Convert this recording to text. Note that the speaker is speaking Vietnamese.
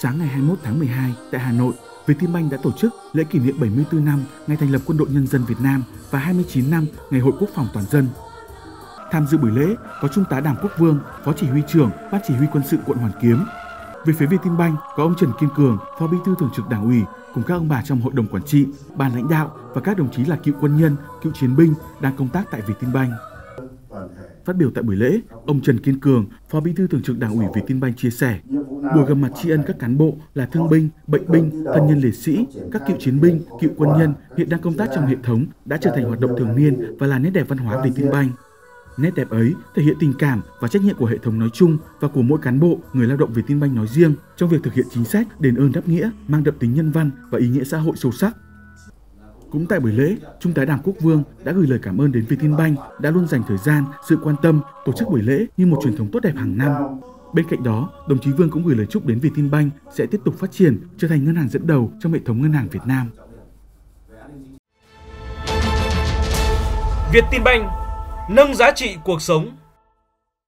sáng ngày 21 tháng 12 tại Hà Nội, Vietinbank đã tổ chức lễ kỷ niệm 74 năm ngày thành lập Quân đội Nhân dân Việt Nam và 29 năm ngày Hội Quốc phòng toàn dân. Tham dự buổi lễ có Trung tá Đàm Quốc Vương, Phó Chỉ huy trưởng Ban Chỉ huy Quân sự quận Hoàn Kiếm. Về phía Vietinbank có ông Trần Kiên Cường, Phó Bí thư Thường trực Đảng ủy cùng các ông bà trong hội đồng quản trị, ban lãnh đạo và các đồng chí là cựu quân nhân, cựu chiến binh đang công tác tại Vietinbank. Phát biểu tại buổi lễ, ông Trần Kiên Cường, Phó Bí thư Thường trực Đảng ủy Vietinbank chia sẻ, buổi gặp mặt tri ân các cán bộ là thương binh, bệnh binh, thân nhân liệt sĩ, các cựu chiến binh, cựu quân nhân hiện đang công tác trong hệ thống đã trở thành hoạt động thường niên và là nét đẹp văn hóa Vietinbank. Nét đẹp ấy thể hiện tình cảm và trách nhiệm của hệ thống nói chung và của mỗi cán bộ, người lao động về tin banh nói riêng trong việc thực hiện chính sách đền ơn đáp nghĩa mang đậm tính nhân văn và ý nghĩa xã hội sâu sắc. Cũng tại buổi lễ, Trung tá Đảng Quốc Vương đã gửi lời cảm ơn đến Vietinbank đã luôn dành thời gian, sự quan tâm tổ chức buổi lễ như một truyền thống tốt đẹp hàng năm. Bên cạnh đó, đồng chí Vương cũng gửi lời chúc đến Vietinbank sẽ tiếp tục phát triển, trở thành ngân hàng dẫn đầu trong hệ thống ngân hàng Việt Nam. Vietinbank nâng giá trị cuộc sống